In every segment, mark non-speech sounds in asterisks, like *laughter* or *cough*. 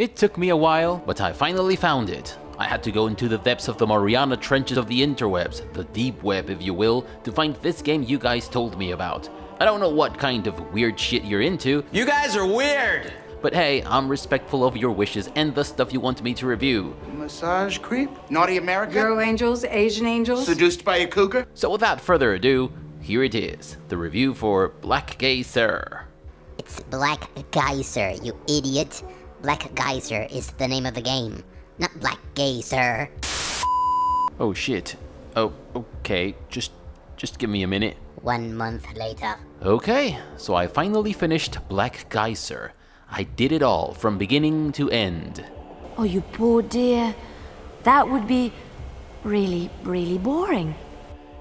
It took me a while, but I finally found it. I had to go into the depths of the Mariana trenches of the interwebs, the deep web if you will, to find this game you guys told me about. I don't know what kind of weird shit you're into. You guys are weird! But hey, I'm respectful of your wishes and the stuff you want me to review. Massage creep? Naughty America? Girl angels, Asian angels. Seduced by a cougar? So without further ado, here it is, the review for Black Geyser. It's Black Geyser, you idiot. Black Geyser is the name of the game, not Black Geyser. Oh shit. Oh, okay, just just give me a minute. One month later. Okay, so I finally finished Black Geyser. I did it all from beginning to end. Oh, you poor dear. That would be really, really boring.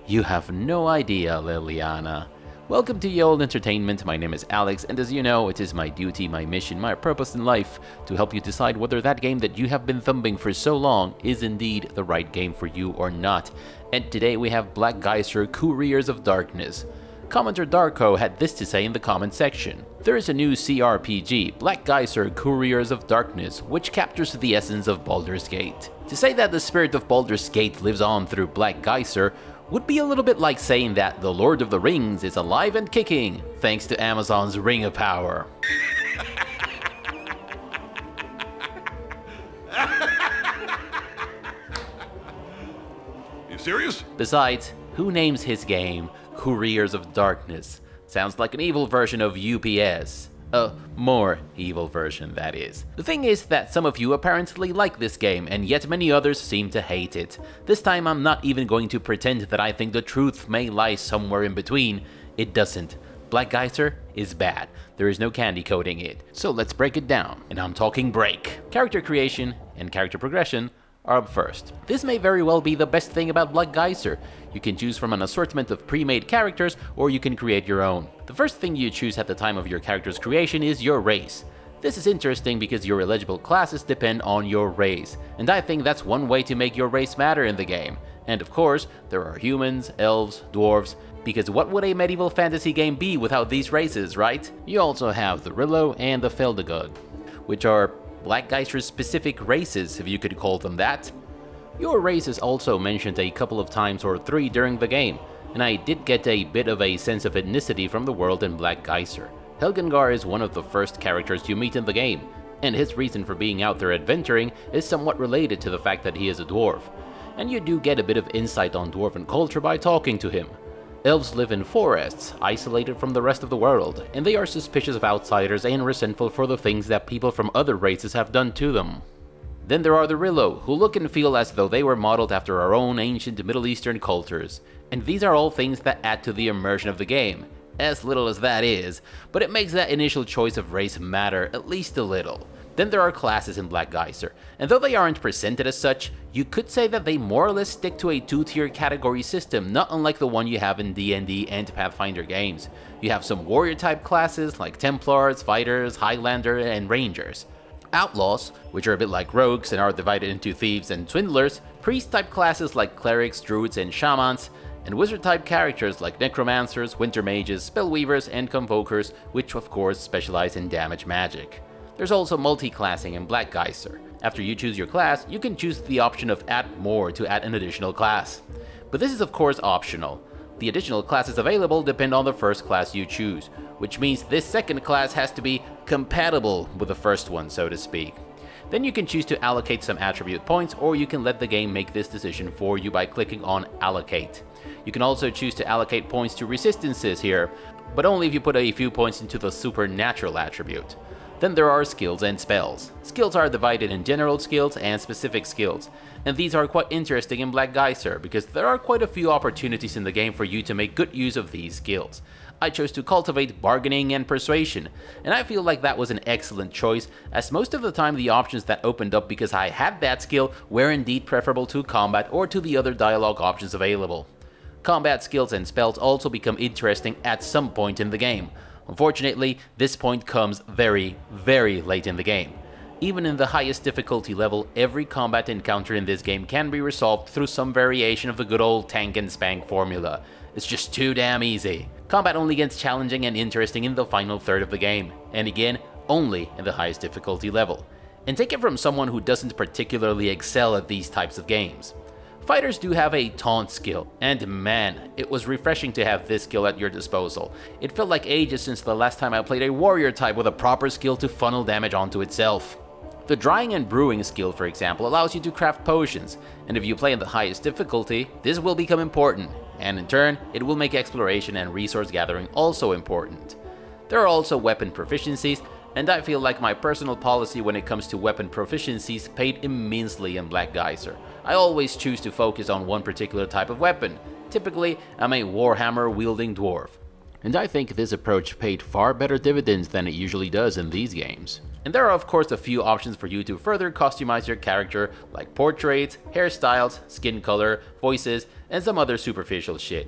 You have no idea, Liliana. Welcome to Ye Old Entertainment, my name is Alex, and as you know, it is my duty, my mission, my purpose in life to help you decide whether that game that you have been thumbing for so long is indeed the right game for you or not. And today we have Black Geyser Couriers of Darkness. Commenter Darko had this to say in the comment section. There is a new CRPG, Black Geyser Couriers of Darkness, which captures the essence of Baldur's Gate. To say that the spirit of Baldur's Gate lives on through Black Geyser would be a little bit like saying that The Lord of the Rings is alive and kicking, thanks to Amazon's Ring of Power. *laughs* You serious? Besides, who names his game Couriers of Darkness? Sounds like an evil version of UPS. A more evil version, that is. The thing is that some of you apparently like this game, and yet many others seem to hate it. This time I'm not even going to pretend that I think the truth may lie somewhere in between. It doesn't. Black Geyser is bad. There is no candy coating it. So let's break it down. And I'm talking break. Character creation and character progression are up first. This may very well be the best thing about Black Geyser. You can choose from an assortment of pre-made characters, or you can create your own. The first thing you choose at the time of your character's creation is your race. This is interesting because your eligible classes depend on your race, and I think that's one way to make your race matter in the game. And of course, there are humans, elves, dwarves, because what would a medieval fantasy game be without these races, right? You also have the Rillo and the Feldagug, which are Black Geyser's specific races, if you could call them that. Your race is also mentioned a couple of times or three during the game, and I did get a bit of a sense of ethnicity from the world in Black Geyser. Helgengar is one of the first characters you meet in the game, and his reason for being out there adventuring is somewhat related to the fact that he is a dwarf, and you do get a bit of insight on dwarven culture by talking to him. Elves live in forests, isolated from the rest of the world, and they are suspicious of outsiders and resentful for the things that people from other races have done to them. Then there are the Rillo, who look and feel as though they were modeled after our own ancient Middle Eastern cultures, and these are all things that add to the immersion of the game, as little as that is, but it makes that initial choice of race matter at least a little. Then there are classes in Black Geyser, and though they aren't presented as such, you could say that they more or less stick to a two-tier category system, not unlike the one you have in D&D and Pathfinder games. You have some warrior-type classes like Templars, Fighters, Highlander, and Rangers. Outlaws, which are a bit like rogues and are divided into thieves and swindlers, priest-type classes like clerics, druids, and shamans, and wizard-type characters like necromancers, winter mages, spellweavers, and convokers, which of course specialize in damage magic. There's also multi-classing in Black Geyser. After you choose your class, you can choose the option of add more to add an additional class. But this is of course optional. The additional classes available depend on the first class you choose, which means this second class has to be compatible with the first one, so to speak. Then you can choose to allocate some attribute points, or you can let the game make this decision for you by clicking on Allocate. You can also choose to allocate points to resistances here, but only if you put a few points into the Supernatural attribute. Then there are skills and spells. Skills are divided in general skills and specific skills, and these are quite interesting in Black Geyser because there are quite a few opportunities in the game for you to make good use of these skills. I chose to cultivate bargaining and persuasion, and I feel like that was an excellent choice, as most of the time the options that opened up because I had that skill were indeed preferable to combat or to the other dialogue options available. Combat skills and spells also become interesting at some point in the game. Unfortunately, this point comes very, very late in the game. Even in the highest difficulty level, every combat encounter in this game can be resolved through some variation of the good old tank and spank formula. It's just too damn easy. Combat only gets challenging and interesting in the final third of the game, and again, only in the highest difficulty level. And take it from someone who doesn't particularly excel at these types of games. Fighters do have a taunt skill, and man, it was refreshing to have this skill at your disposal. It felt like ages since the last time I played a warrior type with a proper skill to funnel damage onto itself. The drying and brewing skill, for example, allows you to craft potions, and if you play in the highest difficulty, this will become important, and in turn, it will make exploration and resource gathering also important. There are also weapon proficiencies, and I feel like my personal policy when it comes to weapon proficiencies paid immensely in Black Geyser. I always choose to focus on one particular type of weapon. Typically, I'm a Warhammer wielding dwarf. And I think this approach paid far better dividends than it usually does in these games. And there are of course a few options for you to further customize your character, like portraits, hairstyles, skin color, voices, and some other superficial shit.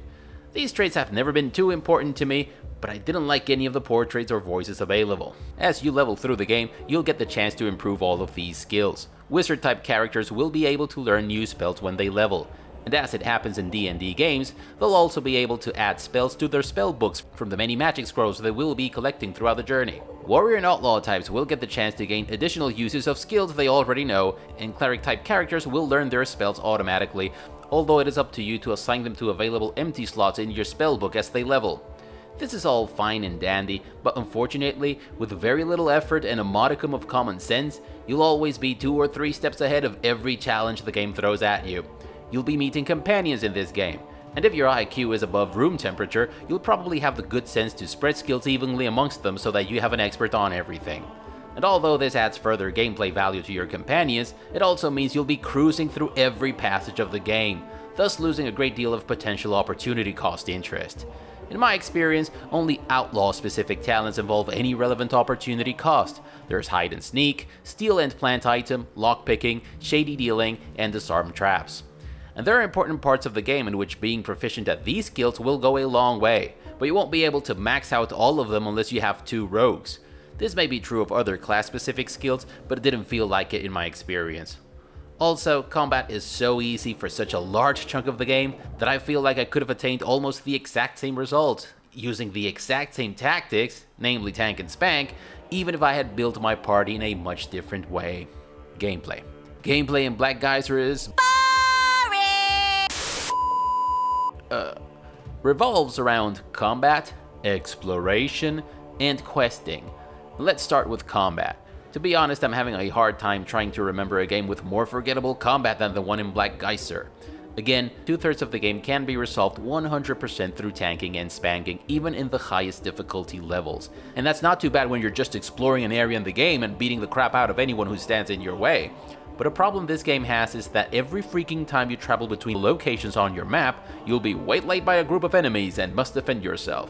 These traits have never been too important to me, but I didn't like any of the portraits or voices available. As you level through the game, you'll get the chance to improve all of these skills. Wizard type characters will be able to learn new spells when they level, and as it happens in D&D games, they'll also be able to add spells to their spell books from the many magic scrolls they will be collecting throughout the journey. Warrior and Outlaw types will get the chance to gain additional uses of skills they already know, and Cleric type characters will learn their spells automatically, although it is up to you to assign them to available empty slots in your spellbook as they level. This is all fine and dandy, but unfortunately, with very little effort and a modicum of common sense, you'll always be two or three steps ahead of every challenge the game throws at you. You'll be meeting companions in this game, and if your IQ is above room temperature, you'll probably have the good sense to spread skills evenly amongst them so that you have an expert on everything. And although this adds further gameplay value to your companions, it also means you'll be cruising through every passage of the game, thus losing a great deal of potential opportunity cost interest. In my experience, only outlaw-specific talents involve any relevant opportunity cost. There's hide and sneak, steal and plant item, lockpicking, shady dealing, and disarm traps. And there are important parts of the game in which being proficient at these skills will go a long way, but you won't be able to max out all of them unless you have two rogues. This may be true of other class-specific skills, but it didn't feel like it in my experience. Also, combat is so easy for such a large chunk of the game that I feel like I could have attained almost the exact same result, using the exact same tactics, namely tank and spank, even if I had built my party in a much different way. Gameplay. Gameplay in Black Geyser is uh, revolves around combat, exploration, and questing. Let's start with combat. To be honest, I'm having a hard time trying to remember a game with more forgettable combat than the one in Black Geyser. Again, two-thirds of the game can be resolved 100% through tanking and spanking, even in the highest difficulty levels. And that's not too bad when you're just exploring an area in the game and beating the crap out of anyone who stands in your way. But a problem this game has is that every freaking time you travel between locations on your map, you'll be waylaid by a group of enemies and must defend yourself.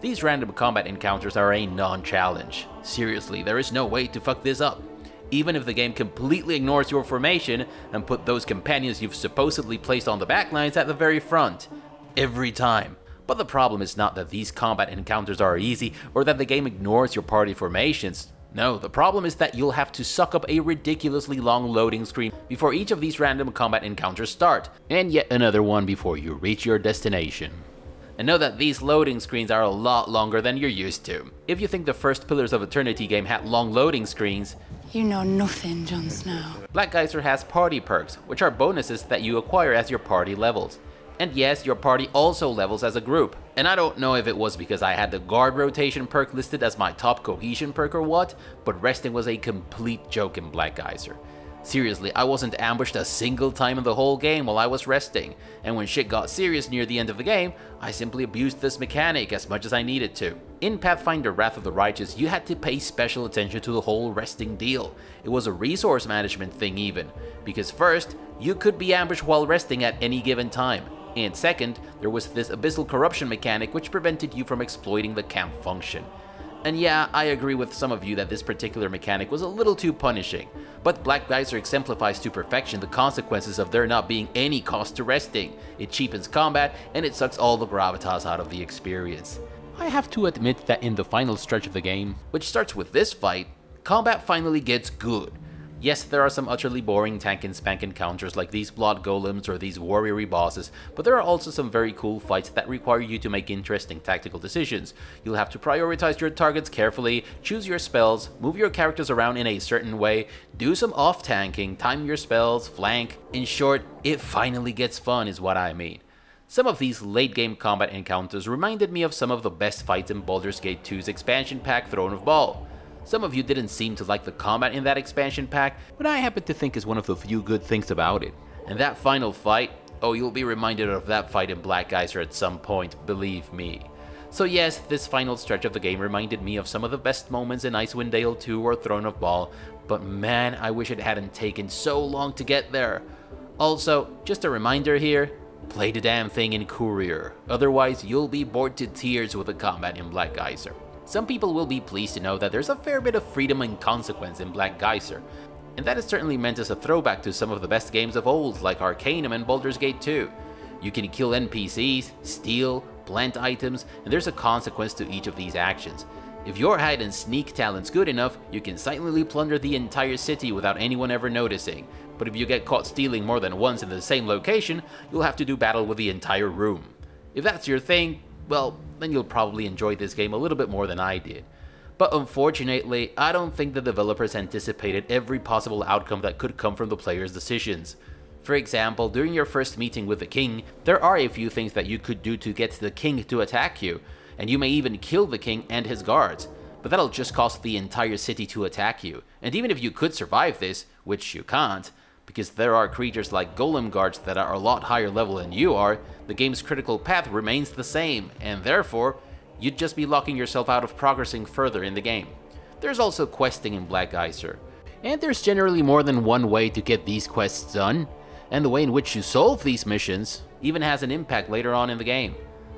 These random combat encounters are a non-challenge. Seriously, there is no way to fuck this up. Even if the game completely ignores your formation and put those companions you've supposedly placed on the backlines at the very front. Every time. But the problem is not that these combat encounters are easy or that the game ignores your party formations. No, the problem is that you'll have to suck up a ridiculously long loading screen before each of these random combat encounters start, and yet another one before you reach your destination. And know that these loading screens are a lot longer than you're used to. If you think the first Pillars of Eternity game had long loading screens, You know nothing, Jon Snow. Black Geyser has party perks, which are bonuses that you acquire as your party levels. And yes, your party also levels as a group. And I don't know if it was because I had the guard rotation perk listed as my top cohesion perk or what, but resting was a complete joke in Black Geyser. Seriously, I wasn't ambushed a single time in the whole game while I was resting, and when shit got serious near the end of the game, I simply abused this mechanic as much as I needed to. In Pathfinder Wrath of the Righteous, you had to pay special attention to the whole resting deal. It was a resource management thing even, because first, you could be ambushed while resting at any given time, and second, there was this abyssal corruption mechanic which prevented you from exploiting the camp function. And yeah, I agree with some of you that this particular mechanic was a little too punishing, but Black Geyser exemplifies to perfection the consequences of there not being any cost to resting. It cheapens combat, and it sucks all the gravitas out of the experience. I have to admit that in the final stretch of the game, which starts with this fight, combat finally gets good. Yes, there are some utterly boring tank and spank encounters like these blood golems or these warriory bosses, but there are also some very cool fights that require you to make interesting tactical decisions. You'll have to prioritize your targets carefully, choose your spells, move your characters around in a certain way, do some off-tanking, time your spells, flank. In short, it finally gets fun is what I mean. Some of these late game combat encounters reminded me of some of the best fights in Baldur's Gate 2's expansion pack Throne of Bhaal. Some of you didn't seem to like the combat in that expansion pack, but I happen to think is one of the few good things about it. And that final fight, oh you'll be reminded of that fight in Black Geyser at some point, believe me. So yes, this final stretch of the game reminded me of some of the best moments in Icewind Dale 2 or Throne of Bhaal, but man, I wish it hadn't taken so long to get there. Also, just a reminder here, play the damn thing in Courier, otherwise you'll be bored to tears with the combat in Black Geyser. Some people will be pleased to know that there's a fair bit of freedom and consequence in Black Geyser, and that is certainly meant as a throwback to some of the best games of old like Arcanum and Baldur's Gate 2. You can kill NPCs, steal, plant items, and there's a consequence to each of these actions. If your hide and sneak talent's good enough, you can silently plunder the entire city without anyone ever noticing, but if you get caught stealing more than once in the same location, you'll have to do battle with the entire room. If that's your thing, well, then you'll probably enjoy this game a little bit more than I did. But unfortunately, I don't think the developers anticipated every possible outcome that could come from the player's decisions. For example, during your first meeting with the king, there are a few things that you could do to get the king to attack you, and you may even kill the king and his guards, but that'll just cost the entire city to attack you. And even if you could survive this, which you can't, because there are creatures like golem guards that are a lot higher level than you are, the game's critical path remains the same, and therefore, you'd just be locking yourself out of progressing further in the game. There's also questing in Black Geyser, and there's generally more than one way to get these quests done, and the way in which you solve these missions even has an impact later on in the game.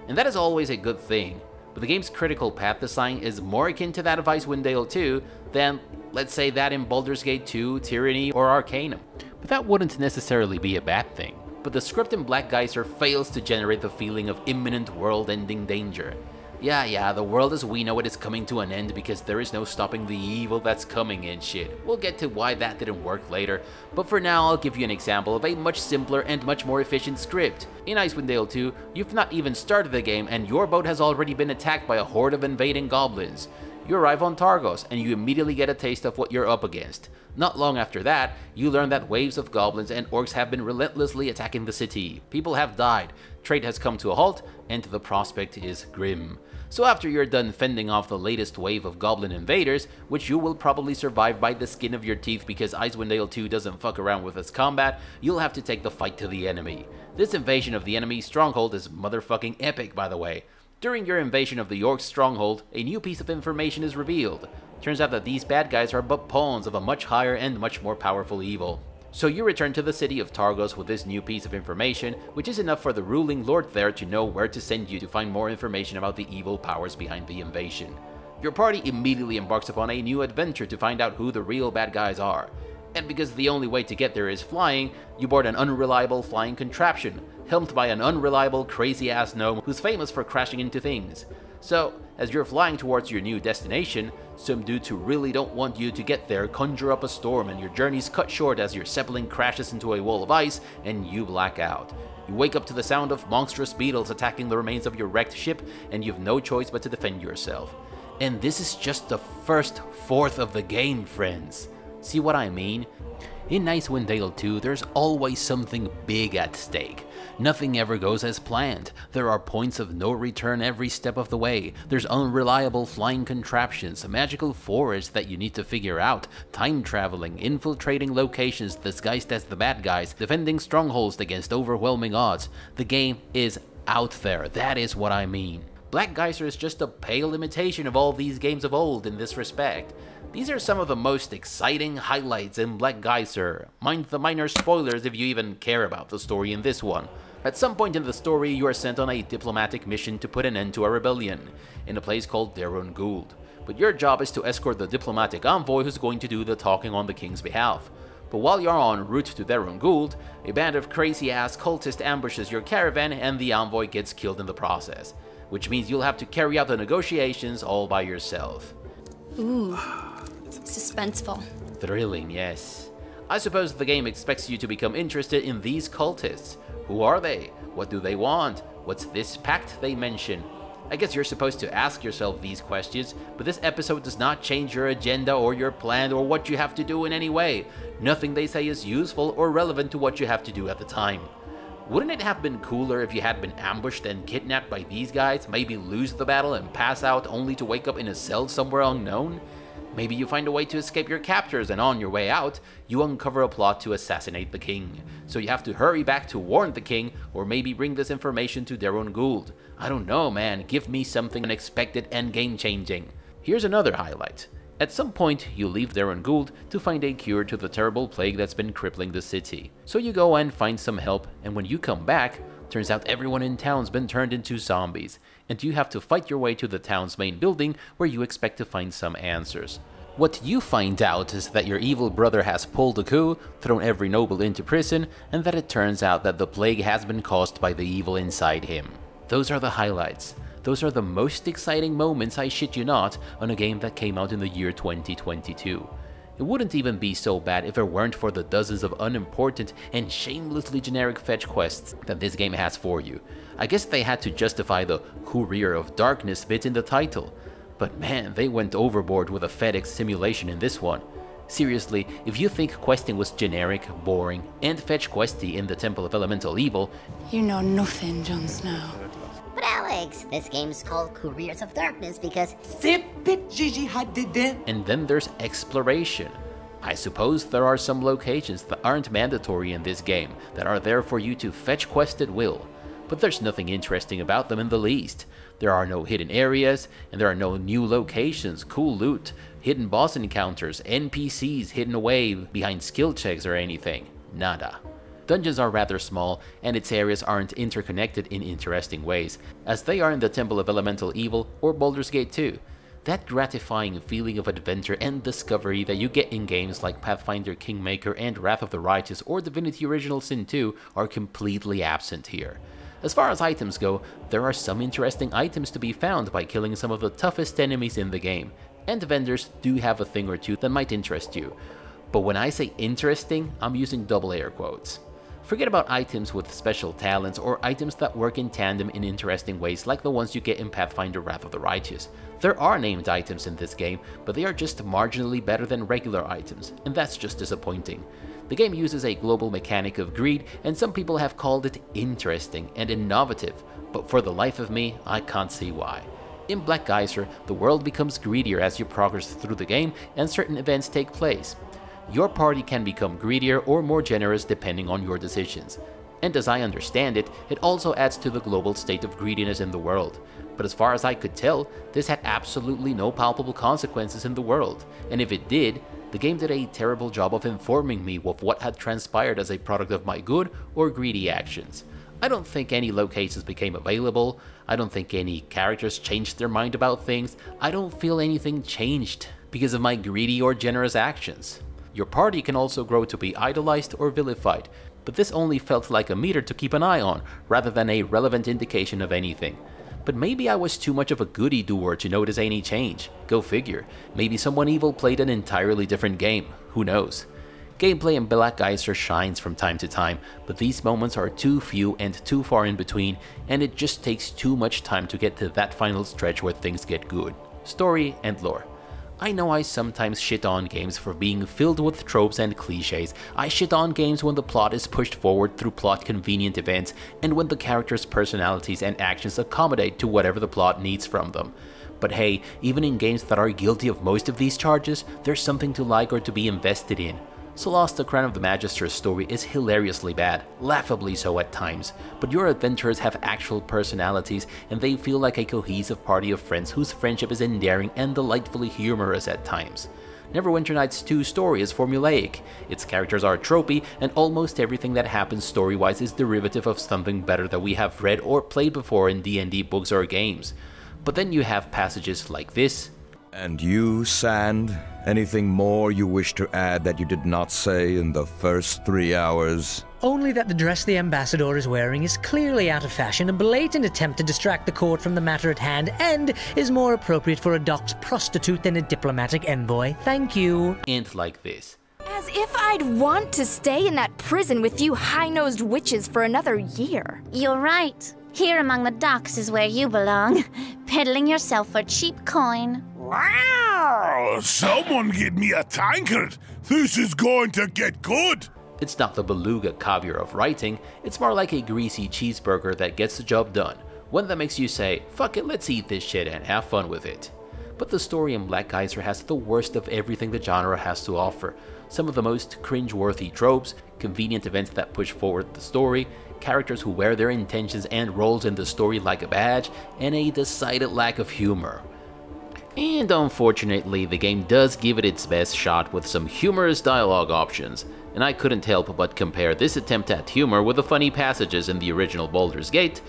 And that is always a good thing, but the game's critical path design is more akin to that of Icewind Dale 2 than, let's say, that in Baldur's Gate 2, Tyranny, or Arcanum but that wouldn't necessarily be a bad thing. But the script in Black Geyser fails to generate the feeling of imminent world-ending danger. Yeah, yeah, the world as we know it is coming to an end because there is no stopping the evil that's coming and shit. We'll get to why that didn't work later, but for now I'll give you an example of a much simpler and much more efficient script. In Icewind Dale 2, you've not even started the game and your boat has already been attacked by a horde of invading goblins. You arrive on Targos and you immediately get a taste of what you're up against. Not long after that, you learn that waves of goblins and orcs have been relentlessly attacking the city. People have died, trade has come to a halt, and the prospect is grim. So after you're done fending off the latest wave of goblin invaders, which you will probably survive by the skin of your teeth because Icewind Dale 2 doesn't fuck around with its combat, you'll have to take the fight to the enemy. This invasion of the enemy's stronghold is motherfucking epic by the way. During your invasion of the Orc stronghold, a new piece of information is revealed. Turns out that these bad guys are but pawns of a much higher and much more powerful evil. So you return to the city of Targos with this new piece of information, which is enough for the ruling lord there to know where to send you to find more information about the evil powers behind the invasion. Your party immediately embarks upon a new adventure to find out who the real bad guys are. And because the only way to get there is flying, you board an unreliable flying contraption, helmed by an unreliable crazy-ass gnome who's famous for crashing into things. So, as you're flying towards your new destination, some dudes who really don't want you to get there conjure up a storm and your journey's cut short as your zeppelin crashes into a wall of ice and you black out. You wake up to the sound of monstrous beetles attacking the remains of your wrecked ship and you've no choice but to defend yourself. And this is just the first fourth of the game, friends. See what I mean? In Icewind Dale 2, there's always something big at stake. Nothing ever goes as planned. There are points of no return every step of the way. There's unreliable flying contraptions, magical forests that you need to figure out, time traveling, infiltrating locations disguised as the bad guys, defending strongholds against overwhelming odds. The game is out there, that is what I mean. Black Geyser is just a pale imitation of all these games of old in this respect. These are some of the most exciting highlights in Black Geyser. Mind the minor spoilers if you even care about the story in this one. At some point in the story, you are sent on a diplomatic mission to put an end to a rebellion, in a place called Darun Guld. But your job is to escort the diplomatic envoy who's going to do the talking on the king's behalf. But while you're en route to Darun Guld, a band of crazy-ass cultists ambushes your caravan and the envoy gets killed in the process, which means you'll have to carry out the negotiations all by yourself. Ooh, suspenseful. Thrilling, yes. I suppose the game expects you to become interested in these cultists. Who are they? What do they want? What's this pact they mention? I guess you're supposed to ask yourself these questions, but this episode does not change your agenda or your plan or what you have to do in any way. Nothing they say is useful or relevant to what you have to do at the time. Wouldn't it have been cooler if you had been ambushed and kidnapped by these guys, maybe lose the battle and pass out only to wake up in a cell somewhere unknown? Maybe you find a way to escape your captors and on your way out, you uncover a plot to assassinate the king. So you have to hurry back to warn the king or maybe bring this information to Darun Guld. I don't know man, give me something unexpected and game changing. Here's another highlight. At some point, you leave Darun Guld to find a cure to the terrible plague that's been crippling the city. So you go and find some help, and when you come back, turns out everyone in town's been turned into zombies, and you have to fight your way to the town's main building where you expect to find some answers. What you find out is that your evil brother has pulled a coup, thrown every noble into prison, and that it turns out that the plague has been caused by the evil inside him. Those are the highlights. Those are the most exciting moments, I shit you not, on a game that came out in the year 2022. It wouldn't even be so bad if it weren't for the dozens of unimportant and shamelessly generic fetch quests that this game has for you. I guess they had to justify the Courier of Darkness bit in the title. But man, they went overboard with a FedEx simulation in this one. Seriously, if you think questing was generic, boring, and fetch questy in the Temple of Elemental Evil, You know nothing, Jon Snow. But Alex, this game's called Careers of Darkness because Zip it, Gigi Hadid. and then there's exploration. I suppose there are some locations that aren't mandatory in this game, that are there for you to fetch quest at will, but there's nothing interesting about them in the least. There are no hidden areas, and there are no new locations, cool loot, hidden boss encounters, NPCs hidden away behind skill checks or anything. Nada. Dungeons are rather small, and its areas aren't interconnected in interesting ways, as they are in the Temple of Elemental Evil or Baldur's Gate 2. That gratifying feeling of adventure and discovery that you get in games like Pathfinder Kingmaker and Wrath of the Righteous or Divinity Original Sin 2 are completely absent here. As far as items go, there are some interesting items to be found by killing some of the toughest enemies in the game, and vendors do have a thing or two that might interest you. But when I say interesting, I'm using double air quotes. Forget about items with special talents or items that work in tandem in interesting ways like the ones you get in Pathfinder Wrath of the Righteous. There are named items in this game, but they are just marginally better than regular items, and that's just disappointing. The game uses a global mechanic of greed, and some people have called it interesting and innovative, but for the life of me, I can't see why. In Black Geyser, the world becomes greedier as you progress through the game and certain events take place. Your party can become greedier or more generous depending on your decisions. And as I understand it, it also adds to the global state of greediness in the world. But as far as I could tell, this had absolutely no palpable consequences in the world, and if it did, the game did a terrible job of informing me of what had transpired as a product of my good or greedy actions. I don't think any locations became available, I don't think any characters changed their mind about things, I don't feel anything changed because of my greedy or generous actions. Your party can also grow to be idolized or vilified, but this only felt like a meter to keep an eye on, rather than a relevant indication of anything. But maybe I was too much of a goody doer to notice any change. Go figure. Maybe someone evil played an entirely different game. Who knows? Gameplay in Black Geyser shines from time to time, but these moments are too few and too far in between, and it just takes too much time to get to that final stretch where things get good. Story and lore. I know I sometimes shit on games for being filled with tropes and cliches. I shit on games when the plot is pushed forward through plot convenient events and when the characters' personalities and actions accommodate to whatever the plot needs from them. But hey, even in games that are guilty of most of these charges, there's something to like or to be invested in. Solasta Crown of the Magister's story is hilariously bad, laughably so at times, but your adventurers have actual personalities and they feel like a cohesive party of friends whose friendship is endearing and delightfully humorous at times. Neverwinter Nights 2 story is formulaic, its characters are tropey, and almost everything that happens story-wise is derivative of something better that we have read or played before in D&D books or games. But then you have passages like this, And you, Sand? Anything more you wish to add that you did not say in the first three hours? Only that the dress the ambassador is wearing is clearly out of fashion, a blatant attempt to distract the court from the matter at hand, and is more appropriate for a docked prostitute than a diplomatic envoy. Thank you. and like this. As if I'd want to stay in that prison with you high nosed witches for another year. You're right. Here among the docks is where you belong, *laughs* peddling yourself for cheap coin. Wow! Oh, someone give me a tankard! This is going to get good! It's not the beluga caviar of writing, it's more like a greasy cheeseburger that gets the job done. One that makes you say, fuck it, let's eat this shit and have fun with it. But the story in Black Geyser has the worst of everything the genre has to offer. Some of the most cringe-worthy tropes, convenient events that push forward the story, characters who wear their intentions and roles in the story like a badge, and a decided lack of humor. And unfortunately, the game does give it its best shot with some humorous dialogue options, and I couldn't help but compare this attempt at humor with the funny passages in the original Baldur's Gate,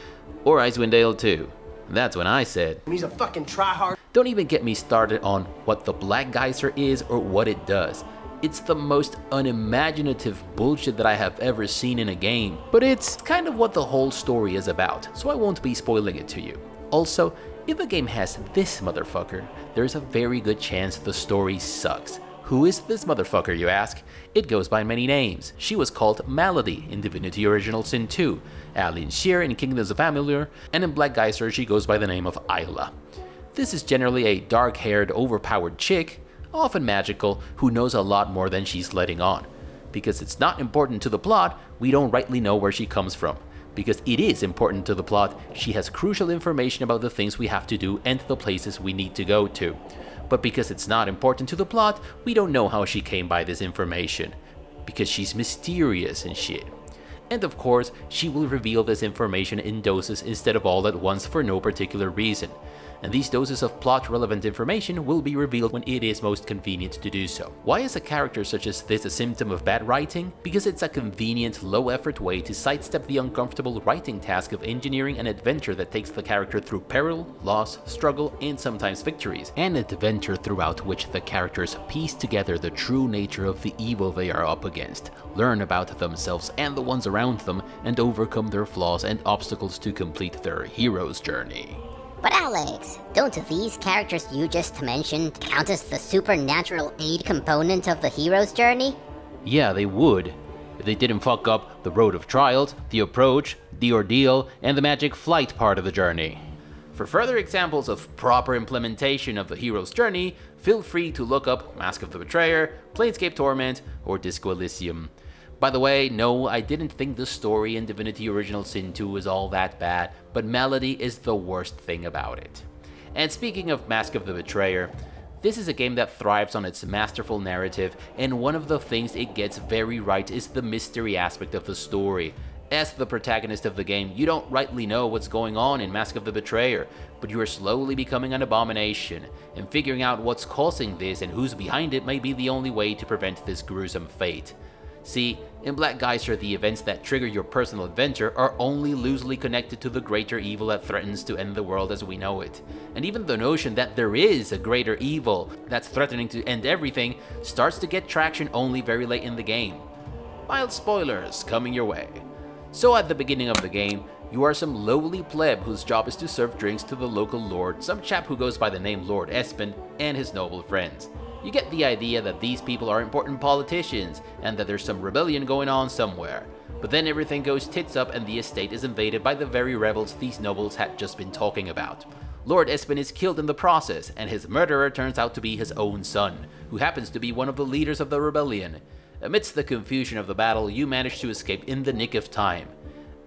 or Icewind Dale 2. That's when I said, He's a fucking tryhard. Don't even get me started on what the Black Geyser is or what it does. It's the most unimaginative bullshit that I have ever seen in a game, but it's kind of what the whole story is about, so I won't be spoiling it to you. Also, if a game has this motherfucker, there's a very good chance the story sucks. Who is this motherfucker, you ask? It goes by many names. She was called Malady in Divinity Original Sin 2, Alyn Shir in Kingdoms of Amalur, and in Black Geyser she goes by the name of Isla. This is generally a dark-haired, overpowered chick, often magical, who knows a lot more than she's letting on. Because it's not important to the plot, we don't rightly know where she comes from. Because it is important to the plot, she has crucial information about the things we have to do and the places we need to go to. But because it's not important to the plot, we don't know how she came by this information. Because she's mysterious and shit. And of course, she will reveal this information in doses instead of all at once for no particular reason and these doses of plot-relevant information will be revealed when it is most convenient to do so. Why is a character such as this a symptom of bad writing? Because it's a convenient, low-effort way to sidestep the uncomfortable writing task of engineering an adventure that takes the character through peril, loss, struggle, and sometimes victories. An adventure throughout which the characters piece together the true nature of the evil they are up against, learn about themselves and the ones around them, and overcome their flaws and obstacles to complete their hero's journey. But Alex, don't these characters you just mentioned count as the supernatural aid component of the hero's journey? Yeah, they would. If they didn't fuck up the road of trials, the approach, the ordeal, and the magic flight part of the journey. For further examples of proper implementation of the hero's journey, feel free to look up Mask of the Betrayer, Planescape Torment, or Disco Elysium. By the way, no, I didn't think the story in Divinity Original Sin 2 was all that bad, but Malady is the worst thing about it. And speaking of Mask of the Betrayer, this is a game that thrives on its masterful narrative, and one of the things it gets very right is the mystery aspect of the story. As the protagonist of the game, you don't rightly know what's going on in Mask of the Betrayer, but you are slowly becoming an abomination, and figuring out what's causing this and who's behind it may be the only way to prevent this gruesome fate. See, in Black Geyser, the events that trigger your personal adventure are only loosely connected to the greater evil that threatens to end the world as we know it. And even the notion that there is a greater evil that's threatening to end everything starts to get traction only very late in the game. Mild spoilers coming your way. So at the beginning of the game, you are some lowly pleb whose job is to serve drinks to the local lord, some chap who goes by the name Lord Espen, and his noble friends. You get the idea that these people are important politicians and that there's some rebellion going on somewhere. But then everything goes tits up and the estate is invaded by the very rebels these nobles had just been talking about. Lord Espen is killed in the process, and his murderer turns out to be his own son, who happens to be one of the leaders of the rebellion. Amidst the confusion of the battle, you manage to escape in the nick of time.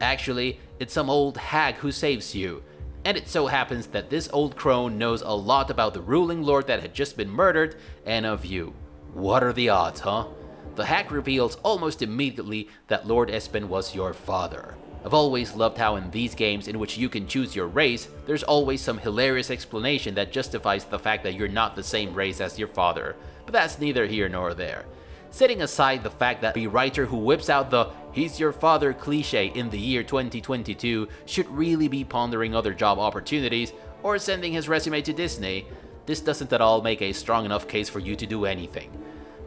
Actually, it's some old hag who saves you, and it so happens that this old crone knows a lot about the ruling lord that had just been murdered and of you. What are the odds, huh? The hack reveals almost immediately that Lord Espen was your father. I've always loved how in these games in which you can choose your race, there's always some hilarious explanation that justifies the fact that you're not the same race as your father, but that's neither here nor there. Setting aside the fact that the writer who whips out the he's your father cliche in the year 2022 should really be pondering other job opportunities or sending his resume to Disney, this doesn't at all make a strong enough case for you to do anything.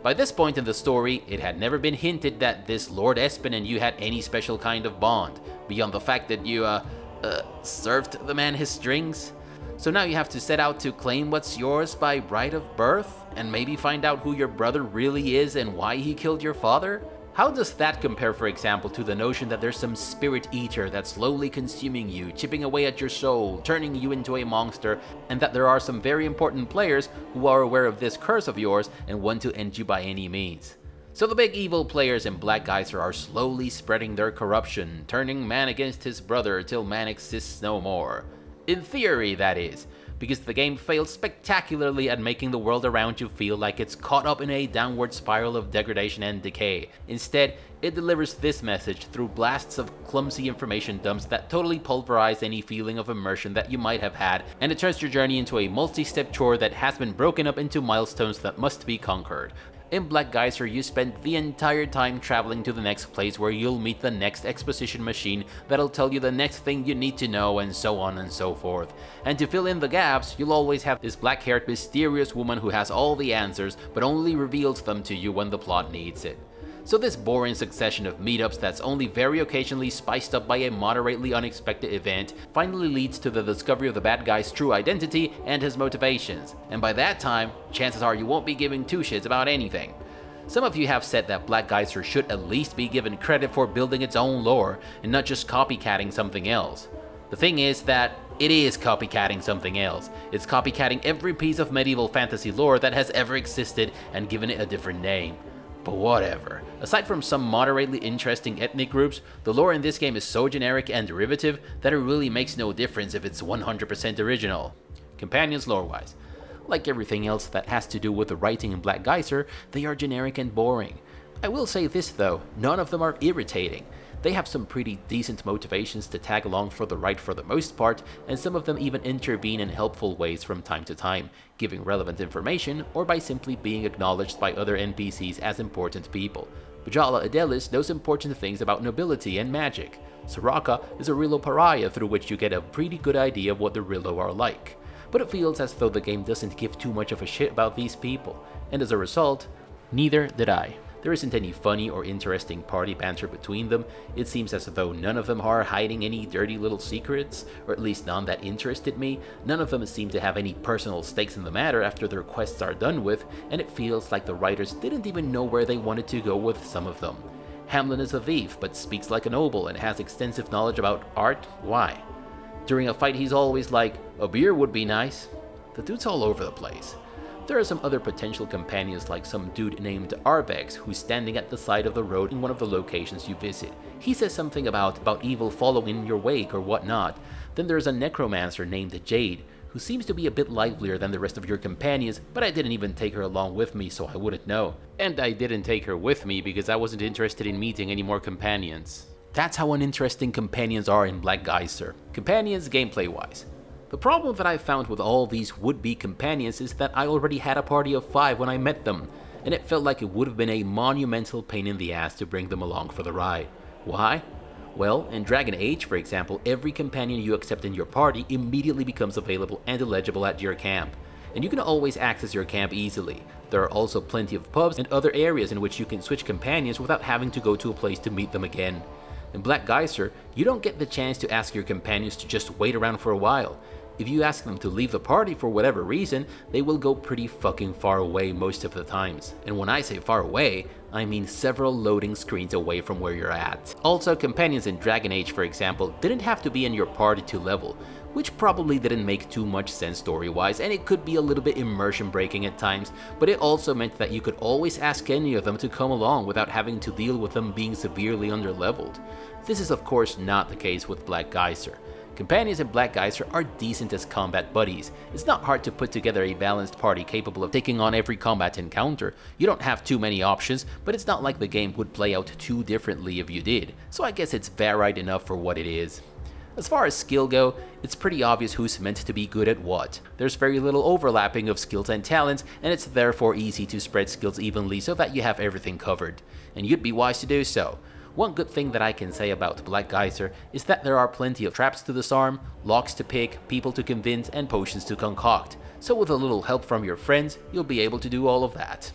By this point in the story, it had never been hinted that this Lord Espen and you had any special kind of bond, beyond the fact that you, uh, uh, served the man his strings. So now you have to set out to claim what's yours by right of birth? And maybe find out who your brother really is and why he killed your father? How does that compare, for example, to the notion that there's some spirit eater that's slowly consuming you, chipping away at your soul, turning you into a monster, and that there are some very important players who are aware of this curse of yours and want to end you by any means? So the big evil players in Black Geyser are slowly spreading their corruption, turning man against his brother till man exists no more. In theory, that is, because the game fails spectacularly at making the world around you feel like it's caught up in a downward spiral of degradation and decay. Instead, it delivers this message through blasts of clumsy information dumps that totally pulverize any feeling of immersion that you might have had, and it turns your journey into a multi-step chore that has been broken up into milestones that must be conquered. In Black Geyser, you spend the entire time traveling to the next place where you'll meet the next exposition machine that'll tell you the next thing you need to know and so on and so forth. And to fill in the gaps, you'll always have this black-haired mysterious woman who has all the answers but only reveals them to you when the plot needs it. So this boring succession of meetups that's only very occasionally spiced up by a moderately unexpected event finally leads to the discovery of the bad guy's true identity and his motivations, and by that time, chances are you won't be giving two shits about anything. Some of you have said that Black Geyser should at least be given credit for building its own lore and not just copycatting something else. The thing is that it is copycatting something else. It's copycatting every piece of medieval fantasy lore that has ever existed and given it a different name. But whatever. Aside from some moderately interesting ethnic groups, the lore in this game is so generic and derivative that it really makes no difference if it's 100% original. Companions lore-wise. Like everything else that has to do with the writing in Black Geyser, they are generic and boring. I will say this though, none of them are irritating. They have some pretty decent motivations to tag along for the ride for the most part, and some of them even intervene in helpful ways from time to time, giving relevant information or by simply being acknowledged by other NPCs as important people. Bajala Adelis knows important things about nobility and magic. Soraka is a Rillo pariah through which you get a pretty good idea of what the Rillo are like. But it feels as though the game doesn't give too much of a shit about these people, and as a result, neither did I. There isn't any funny or interesting party banter between them, it seems as though none of them are hiding any dirty little secrets, or at least none that interested me, none of them seem to have any personal stakes in the matter after their quests are done with, and it feels like the writers didn't even know where they wanted to go with some of them. Hamlin is a thief, but speaks like a noble and has extensive knowledge about art, why? During a fight he's always like, a beer would be nice. The dude's all over the place. There are some other potential companions like some dude named Arbex who's standing at the side of the road in one of the locations you visit. He says something about, about evil following in your wake or whatnot. Then there's a necromancer named Jade who seems to be a bit livelier than the rest of your companions, but I didn't even take her along with me so I wouldn't know. And I didn't take her with me because I wasn't interested in meeting any more companions. That's how uninteresting companions are in Black Geyser. Companions gameplay wise. The problem that I found with all these would-be companions is that I already had a party of 5 when I met them, and it felt like it would have been a monumental pain in the ass to bring them along for the ride. Why? Well, in Dragon Age, for example, every companion you accept in your party immediately becomes available and eligible at your camp. And you can always access your camp easily. There are also plenty of pubs and other areas in which you can switch companions without having to go to a place to meet them again. In Black Geyser, you don't get the chance to ask your companions to just wait around for a while. If you ask them to leave the party for whatever reason, they will go pretty fucking far away most of the times. And when I say far away, I mean several loading screens away from where you're at. Also, companions in Dragon Age, for example, didn't have to be in your party to level, which probably didn't make too much sense story-wise, and it could be a little bit immersion breaking at times, but it also meant that you could always ask any of them to come along without having to deal with them being severely underleveled. This is of course not the case with Black Geyser. Companions and Black Geyser are decent as combat buddies. It's not hard to put together a balanced party capable of taking on every combat encounter. You don't have too many options, but it's not like the game would play out too differently if you did, so I guess it's varied enough for what it is. As far as skill go, it's pretty obvious who's meant to be good at what. There's very little overlapping of skills and talents, and it's therefore easy to spread skills evenly so that you have everything covered. And you'd be wise to do so. One good thing that I can say about Black Geyser is that there are plenty of traps to disarm, locks to pick, people to convince, and potions to concoct, so with a little help from your friends, you'll be able to do all of that.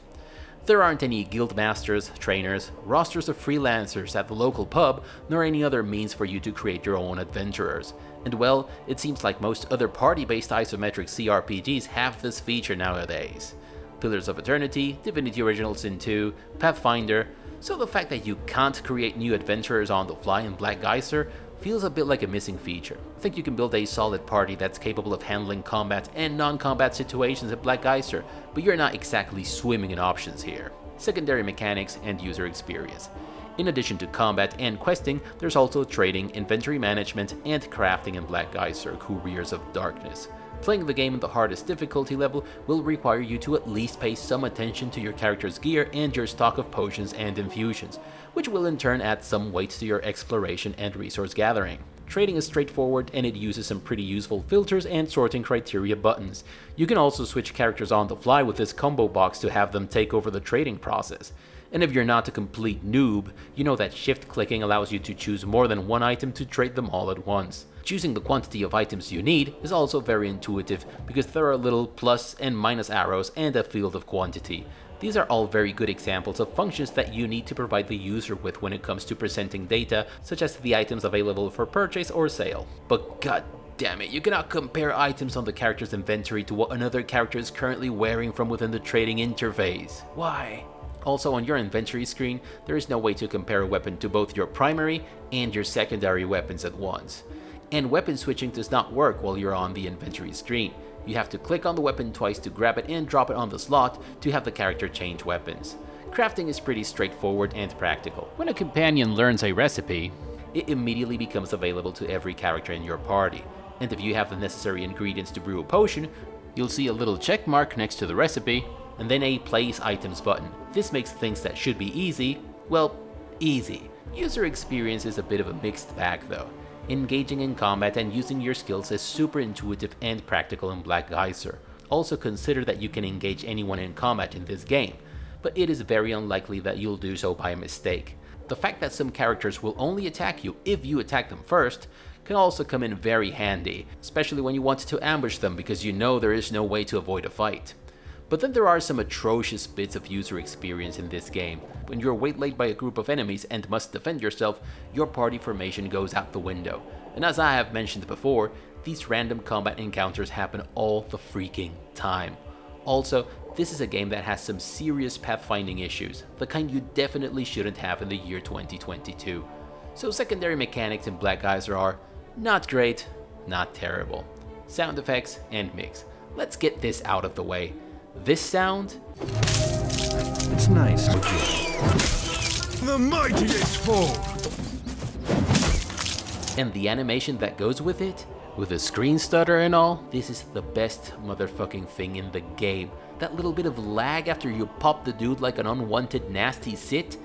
There aren't any guild masters, trainers, rosters of freelancers at the local pub, nor any other means for you to create your own adventurers. And well, it seems like most other party-based isometric CRPGs have this feature nowadays. Pillars of Eternity, Divinity Original Sin 2, Pathfinder, so the fact that you can't create new adventurers on the fly in Black Geyser feels a bit like a missing feature. I think you can build a solid party that's capable of handling combat and non-combat situations at Black Geyser, but you're not exactly swimming in options here. Secondary mechanics and user experience. In addition to combat and questing, there's also trading, inventory management, and crafting in Black Geyser, Couriers of Darkness. Playing the game in the hardest difficulty level will require you to at least pay some attention to your character's gear and your stock of potions and infusions, which will in turn add some weight to your exploration and resource gathering. Trading is straightforward and it uses some pretty useful filters and sorting criteria buttons. You can also switch characters on the fly with this combo box to have them take over the trading process. And if you're not a complete noob, you know that shift clicking allows you to choose more than one item to trade them all at once. Choosing the quantity of items you need is also very intuitive because there are little plus and minus arrows and a field of quantity. These are all very good examples of functions that you need to provide the user with when it comes to presenting data, such as the items available for purchase or sale. But god damn it, you cannot compare items on the character's inventory to what another character is currently wearing from within the trading interface. Why? Also on your inventory screen, there is no way to compare a weapon to both your primary and your secondary weapons at once. And weapon switching does not work while you're on the inventory screen. You have to click on the weapon twice to grab it and drop it on the slot to have the character change weapons. Crafting is pretty straightforward and practical. When a companion learns a recipe, it immediately becomes available to every character in your party. And if you have the necessary ingredients to brew a potion, you'll see a little check mark next to the recipe, and then a place items button. This makes things that should be easy, well, easy. User experience is a bit of a mixed bag though. Engaging in combat and using your skills is super intuitive and practical in Black Geyser. Also consider that you can engage anyone in combat in this game, but it is very unlikely that you'll do so by mistake. The fact that some characters will only attack you if you attack them first can also come in very handy, especially when you want to ambush them because you know there is no way to avoid a fight. But then there are some atrocious bits of user experience in this game. When you're waylaid by a group of enemies and must defend yourself, your party formation goes out the window. And as I have mentioned before, these random combat encounters happen all the freaking time. Also, this is a game that has some serious pathfinding issues, the kind you definitely shouldn't have in the year 2022. So secondary mechanics in Black Geyser are not great, not terrible. Sound effects and mix. Let's get this out of the way. This sound? It's nice. The mighty is full! And the animation that goes with it? With the screen stutter and all? This is the best motherfucking thing in the game. That little bit of lag after you pop the dude like an unwanted nasty sit?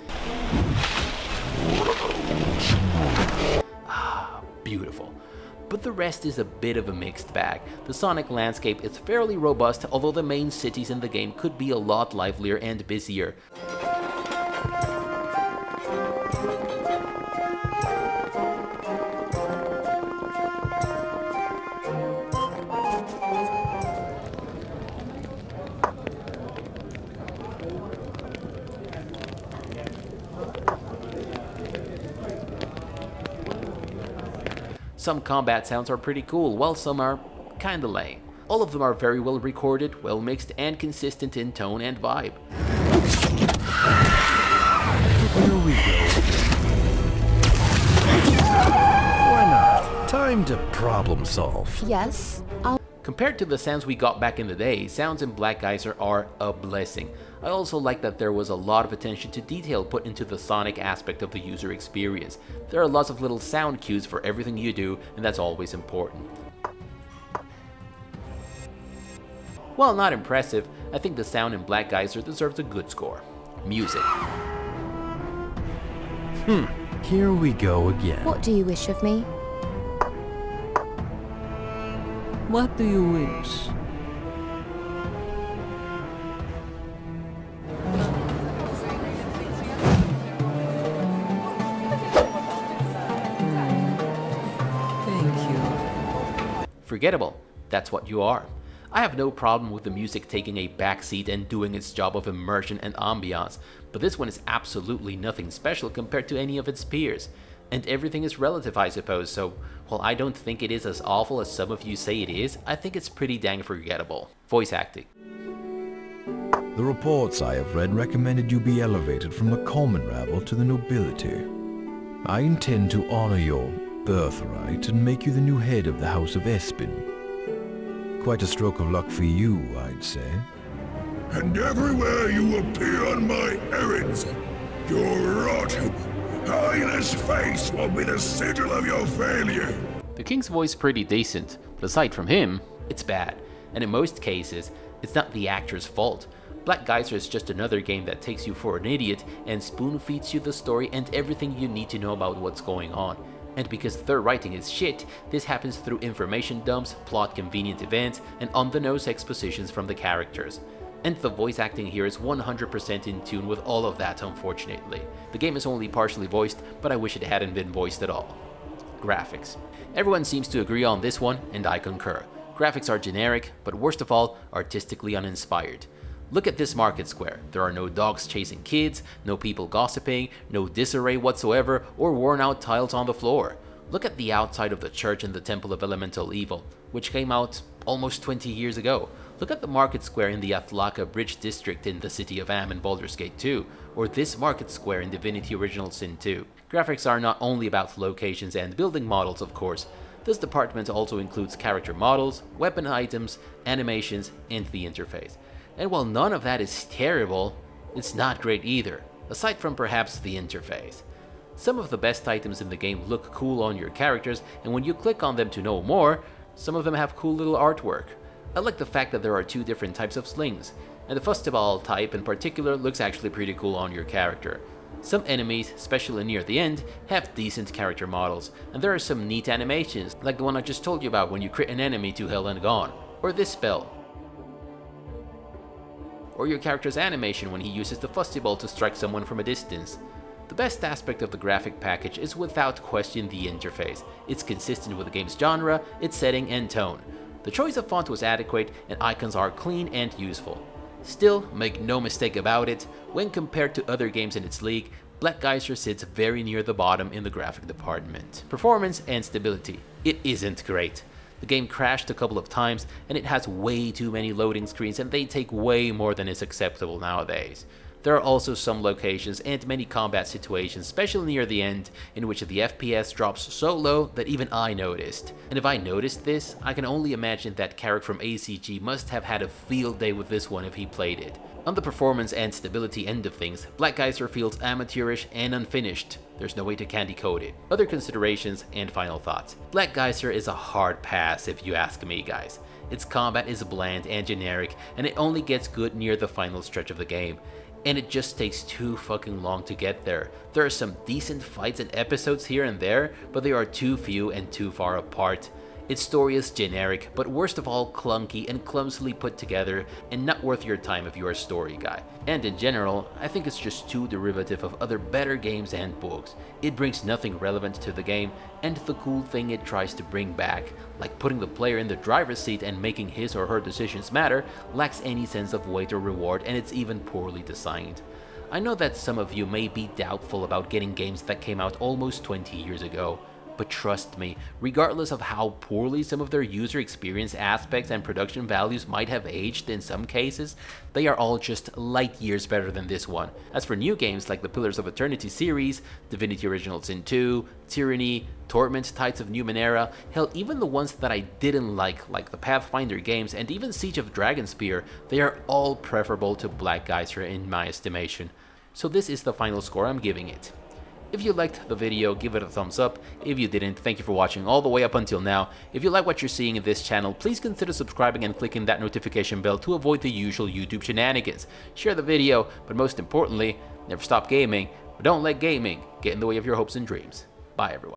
Ah, beautiful but the rest is a bit of a mixed bag. The Sonic landscape is fairly robust, although the main cities in the game could be a lot livelier and busier. Some combat sounds are pretty cool, while some are kinda lame. All of them are very well recorded, well mixed, and consistent in tone and vibe. Here we go. Why not? Time to problem solve. Yes, I'll... Compared to the sounds we got back in the day, sounds in Black Geyser are a blessing. I also like that there was a lot of attention to detail put into the sonic aspect of the user experience. There are lots of little sound cues for everything you do, and that's always important. While not impressive, I think the sound in Black Geyser deserves a good score. Music. Hmm, here we go again. What do you wish of me? What do you wish? Forgettable, that's what you are. I have no problem with the music taking a backseat and doing its job of immersion and ambiance, but this one is absolutely nothing special compared to any of its peers. And everything is relative, I suppose, so while I don't think it is as awful as some of you say it is, I think it's pretty dang forgettable. Voice acting. The reports I have read recommended you be elevated from the common rabble to the nobility. I intend to honor your birthright and make you the new head of the House of Espin. Quite a stroke of luck for you, I'd say. And everywhere you appear on my errands, your rotten, eyeless face will be the sigil of your failure. The king's voice pretty decent, but aside from him, it's bad. And in most cases, it's not the actor's fault. Black Geyser is just another game that takes you for an idiot and spoon feeds you the story and everything you need to know about what's going on. And because their writing is shit, this happens through information dumps, plot convenient events, and on-the-nose expositions from the characters. And the voice acting here is 100% in tune with all of that unfortunately. The game is only partially voiced, but I wish it hadn't been voiced at all. Graphics. Everyone seems to agree on this one, and I concur. Graphics are generic, but worst of all, artistically uninspired. Look at this market square. There are no dogs chasing kids, no people gossiping, no disarray whatsoever, or worn out tiles on the floor. Look at the outside of the church and the Temple of Elemental Evil, which came out almost 20 years ago. Look at the market square in the Athkatla Bridge District in the city of Amn in Baldur's Gate 2, or this market square in Divinity Original Sin 2. Graphics are not only about locations and building models, of course. This department also includes character models, weapon items, animations, and the interface. And while none of that is terrible, it's not great either, aside from perhaps the interface. Some of the best items in the game look cool on your characters, and when you click on them to know more, some of them have cool little artwork. I like the fact that there are two different types of slings, and the Fustibal type in particular looks actually pretty cool on your character. Some enemies, especially near the end, have decent character models, and there are some neat animations, like the one I just told you about when you crit an enemy to hell and gone, or this spell, or your character's animation when he uses the fustibal to strike someone from a distance. The best aspect of the graphic package is without question the interface. It's consistent with the game's genre, its setting, and tone. The choice of font was adequate, and icons are clean and useful. Still, make no mistake about it, when compared to other games in its league, Black Geyser sits very near the bottom in the graphic department. Performance and stability. It isn't great. The game crashed a couple of times, and it has way too many loading screens and they take way more than is acceptable nowadays. There are also some locations and many combat situations, especially near the end, in which the FPS drops so low that even I noticed. And if I noticed this, I can only imagine that Karak from ACG must have had a field day with this one if he played it. On the performance and stability end of things, Black Geyser feels amateurish and unfinished. There's no way to candy coat it. Other considerations and final thoughts. Black Geyser is a hard pass if you ask me guys. Its combat is bland and generic, and it only gets good near the final stretch of the game and it just takes too fucking long to get there. There are some decent fights and episodes here and there, but they are too few and too far apart. Its story is generic, but worst of all clunky and clumsily put together and not worth your time if you're a story guy. And in general, I think it's just too derivative of other better games and books. It brings nothing relevant to the game and the cool thing it tries to bring back, like putting the player in the driver's seat and making his or her decisions matter, lacks any sense of weight or reward and it's even poorly designed. I know that some of you may be doubtful about getting games that came out almost 20 years ago, but trust me, regardless of how poorly some of their user experience aspects and production values might have aged in some cases, they are all just light years better than this one. As for new games like the Pillars of Eternity series, Divinity Original Sin 2, Tyranny, Torment, Tides of Numenera, hell even the ones that I didn't like, like the Pathfinder games and even Siege of Dragonspear, they are all preferable to Black Geyser in my estimation. So this is the final score I'm giving it. If you liked the video, give it a thumbs up. If you didn't, thank you for watching all the way up until now. If you like what you're seeing in this channel, please consider subscribing and clicking that notification bell to avoid the usual YouTube shenanigans. Share the video, but most importantly, never stop gaming, but don't let gaming get in the way of your hopes and dreams. Bye everyone.